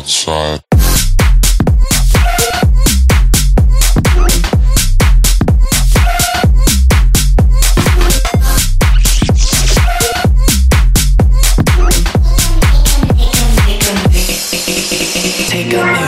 outside. Take a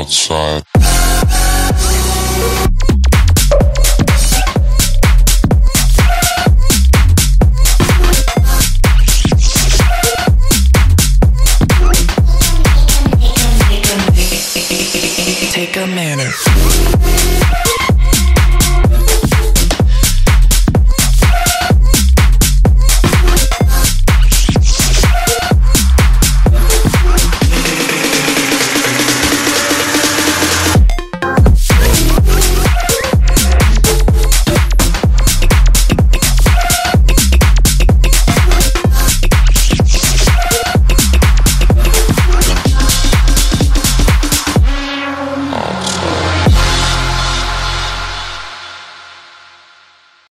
Outside. Take a minute.